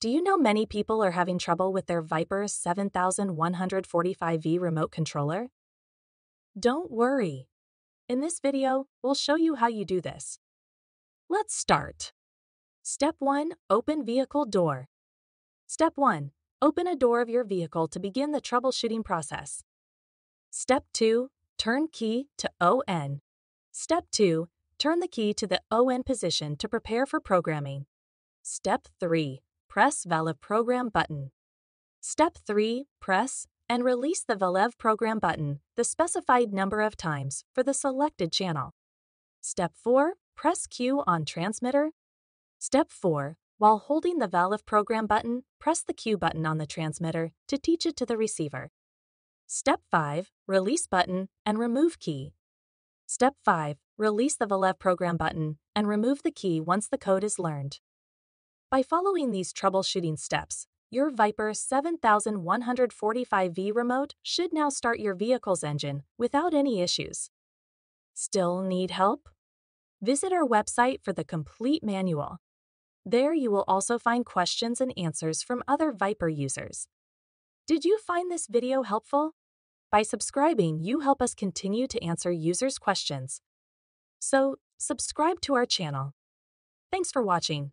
Do you know many people are having trouble with their Viper 7145V remote controller? Don't worry. In this video, we'll show you how you do this. Let's start. Step 1. Open vehicle door. Step 1. Open a door of your vehicle to begin the troubleshooting process. Step 2. Turn key to ON. Step 2. Turn the key to the ON position to prepare for programming. Step 3 press VALEV Program button. Step 3. Press and release the VALEV Program button the specified number of times for the selected channel. Step 4. Press Q on transmitter. Step 4. While holding the VALEV Program button, press the Q button on the transmitter to teach it to the receiver. Step 5. Release button and remove key. Step 5. Release the VALEV Program button and remove the key once the code is learned. By following these troubleshooting steps, your Viper 7145V remote should now start your vehicle's engine without any issues. Still need help? Visit our website for the complete manual. There you will also find questions and answers from other Viper users. Did you find this video helpful? By subscribing, you help us continue to answer users' questions. So, subscribe to our channel. Thanks for watching